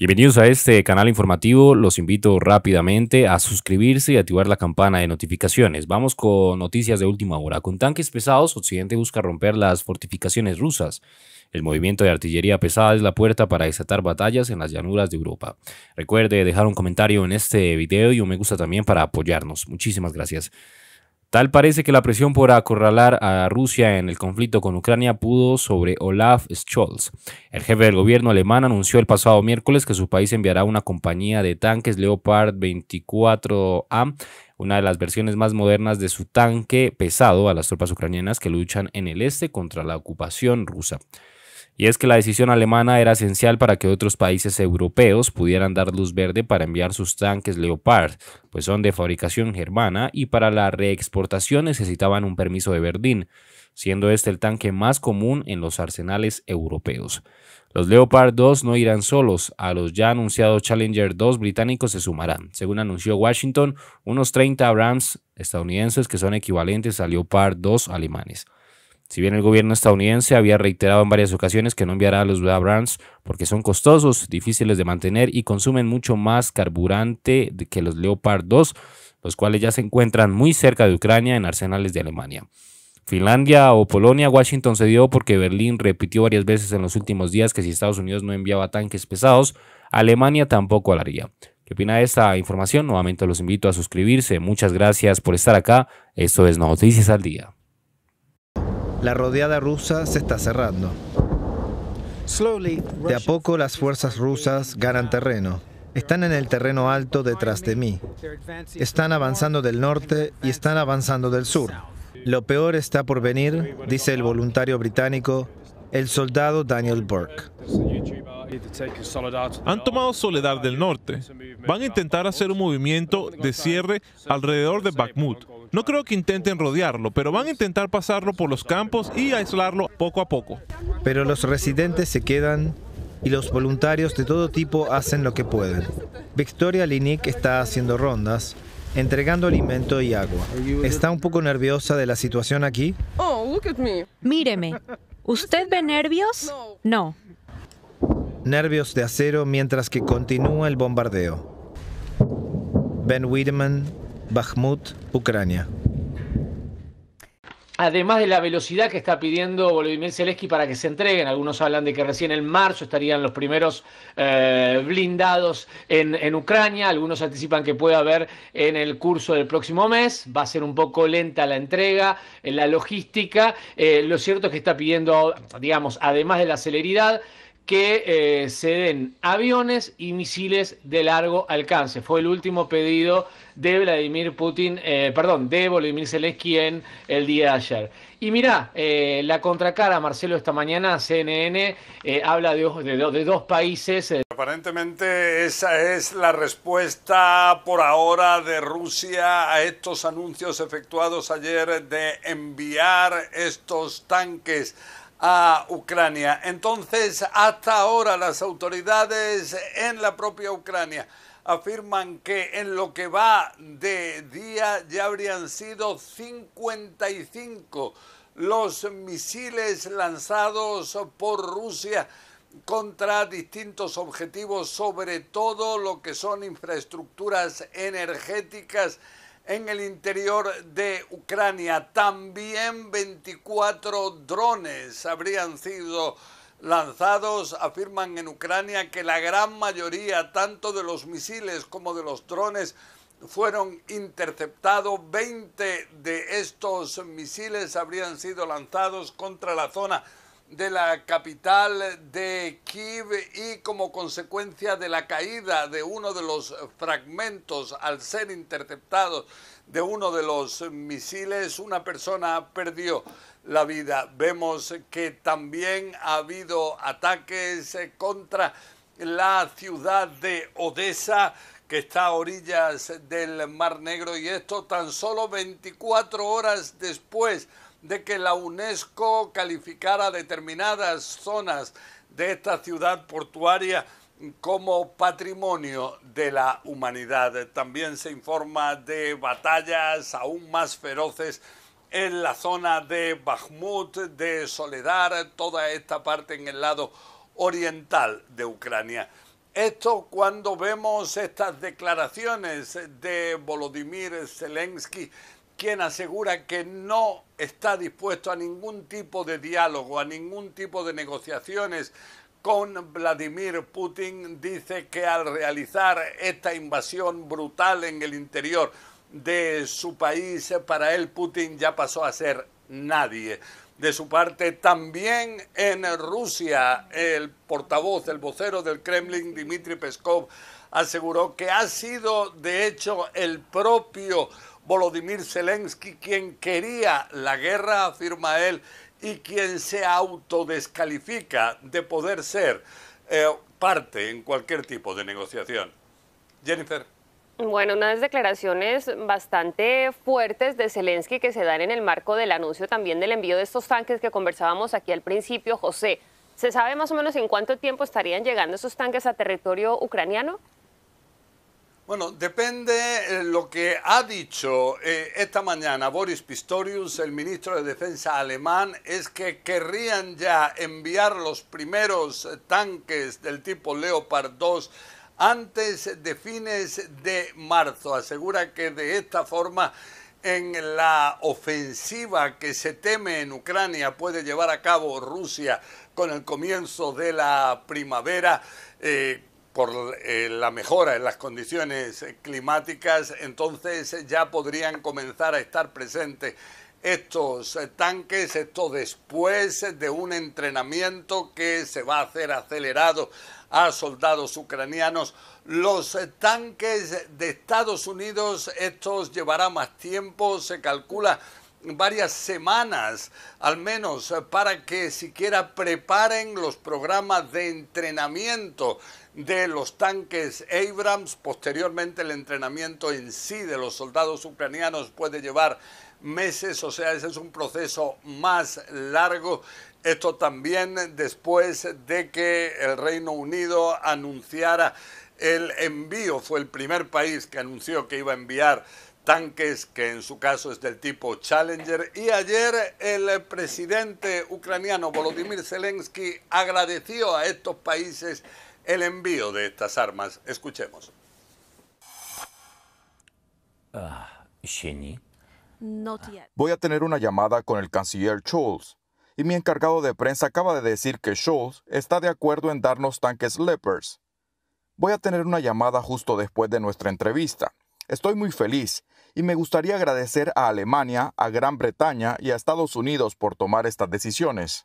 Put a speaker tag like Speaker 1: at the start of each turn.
Speaker 1: Bienvenidos a este canal informativo. Los invito rápidamente a suscribirse y activar la campana de notificaciones. Vamos con noticias de última hora. Con tanques pesados, Occidente busca romper las fortificaciones rusas. El movimiento de artillería pesada es la puerta para desatar batallas en las llanuras de Europa. Recuerde dejar un comentario en este video y un me gusta también para apoyarnos. Muchísimas gracias. Tal parece que la presión por acorralar a Rusia en el conflicto con Ucrania pudo sobre Olaf Scholz. El jefe del gobierno alemán anunció el pasado miércoles que su país enviará una compañía de tanques Leopard 24A, una de las versiones más modernas de su tanque pesado a las tropas ucranianas que luchan en el este contra la ocupación rusa y es que la decisión alemana era esencial para que otros países europeos pudieran dar luz verde para enviar sus tanques Leopard, pues son de fabricación germana y para la reexportación necesitaban un permiso de Berlín, siendo este el tanque más común en los arsenales europeos. Los Leopard 2 no irán solos, a los ya anunciados Challenger 2 británicos se sumarán. Según anunció Washington, unos 30 Abrams estadounidenses que son equivalentes a Leopard 2 alemanes. Si bien el gobierno estadounidense había reiterado en varias ocasiones que no enviará a los Abrams porque son costosos, difíciles de mantener y consumen mucho más carburante que los Leopard 2, los cuales ya se encuentran muy cerca de Ucrania en arsenales de Alemania. Finlandia o Polonia, Washington se dio porque Berlín repitió varias veces en los últimos días que si Estados Unidos no enviaba tanques pesados, Alemania tampoco lo haría. ¿Qué opina de esta información? Nuevamente los invito a suscribirse. Muchas gracias por estar acá. Esto es Noticias al Día.
Speaker 2: La rodeada rusa se está cerrando. De a poco las fuerzas rusas ganan terreno. Están en el terreno alto detrás de mí. Están avanzando del norte y están avanzando del sur. Lo peor está por venir, dice el voluntario británico, el soldado Daniel Burke.
Speaker 3: Han tomado Soledad del norte. Van a intentar hacer un movimiento de cierre alrededor de Bakhmut. No creo que intenten rodearlo, pero van a intentar pasarlo por los campos y aislarlo poco a poco.
Speaker 2: Pero los residentes se quedan y los voluntarios de todo tipo hacen lo que pueden. Victoria Linik está haciendo rondas, entregando alimento y agua. ¿Está un poco nerviosa de la situación aquí?
Speaker 4: Oh, Míreme. ¿Usted ve nervios? No.
Speaker 2: Nervios de acero mientras que continúa el bombardeo. Ben Wiedemann, Bakhmut, Ucrania.
Speaker 5: Además de la velocidad que está pidiendo Volodymyr Zelensky para que se entreguen, algunos hablan de que recién en marzo estarían los primeros eh, blindados en, Ucrania, algunos anticipan que puede haber en el curso del próximo mes, va a ser un poco lenta la entrega, la logística, eh, lo cierto es que está pidiendo, digamos, además de la celeridad, que eh, se den aviones y misiles de largo alcance. Fue el último pedido de Vladimir Putin, eh, perdón, de Volodymyr Zelensky en el día de ayer. Y mira, eh, la contracara, Marcelo, esta mañana CNN habla de, de, dos países.
Speaker 6: Aparentemente esa es la respuesta por ahora de Rusia a estos anuncios efectuados ayer de enviar estos tanques a Ucrania. Entonces, hasta ahora las autoridades en la propia Ucrania afirman que en lo que va de día ya habrían sido 55 los misiles lanzados por Rusia contra distintos objetivos, sobre todo lo que son infraestructuras energéticas en el interior de Ucrania. También 24 drones habrían sido lanzados. Afirman en Ucrania que la gran mayoría, tanto de los misiles como de los drones, fueron interceptados. 20 de estos misiles habrían sido lanzados contra la zona de la capital de Kiev y como consecuencia de la caída de uno de los fragmentos al ser interceptado de uno de los misiles, una persona perdió la vida. Vemos que también ha habido ataques contra la ciudad de Odessa que está a orillas del Mar Negro y esto tan solo 24 horas después de que la UNESCO calificara determinadas zonas de esta ciudad portuaria como patrimonio de la humanidad. También se informa de batallas aún más feroces en la zona de Bakhmut, de Soledar, toda esta parte en el lado oriental de Ucrania. Esto cuando vemos estas declaraciones de Volodymyr Zelensky, quien asegura que no está dispuesto a ningún tipo de diálogo, a ningún tipo de negociaciones con Vladimir Putin, dice que al realizar esta invasión brutal en el interior de su país, para él Putin ya pasó a ser nadie. De su parte, también en Rusia, el portavoz, el vocero del Kremlin, Dmitry Peskov, aseguró que ha sido, de hecho, el propio Volodymyr Zelensky quien quería la guerra, afirma él, y quien se autodescalifica de poder ser eh, parte en cualquier tipo de negociación. Jennifer.
Speaker 7: Bueno, unas declaraciones bastante fuertes de Zelensky que se dan en el marco del anuncio también del envío de estos tanques que conversábamos aquí al principio, José. ¿Se sabe más o menos en cuánto tiempo estarían llegando esos tanques a territorio ucraniano?
Speaker 6: Bueno, depende eh, lo que ha dicho eh, esta mañana Boris Pistorius, el ministro de Defensa alemán, es que querrían ya enviar los primeros tanques del tipo Leopard 2 antes de fines de marzo. Asegura que de esta forma en la ofensiva que se teme en Ucrania puede llevar a cabo Rusia con el comienzo de la primavera. Eh, por eh, la mejora en las condiciones climáticas, entonces ya podrían comenzar a estar presentes estos tanques, esto después de un entrenamiento que se va a hacer acelerado a soldados ucranianos. Los tanques de Estados Unidos, estos llevará más tiempo, se calcula varias semanas al menos para que siquiera preparen los programas de entrenamiento de los tanques Abrams. Posteriormente el entrenamiento en sí de los soldados ucranianos puede llevar meses, o sea, ese es un proceso más largo. Esto también después de que el Reino Unido anunciara el envío, fue el primer país que anunció que iba a enviar tanques, que en su caso es del tipo Challenger. Y ayer el presidente ucraniano Volodymyr Zelensky agradeció a estos países el envío de estas armas. Escuchemos.
Speaker 8: Ah,
Speaker 9: Voy a tener una llamada con el canciller Scholz y mi encargado de prensa acaba de decir que Scholz está de acuerdo en darnos tanques Leopards. Voy a tener una llamada justo después de nuestra entrevista. Estoy muy feliz y me gustaría agradecer a Alemania, a Gran Bretaña y a Estados Unidos por tomar estas decisiones.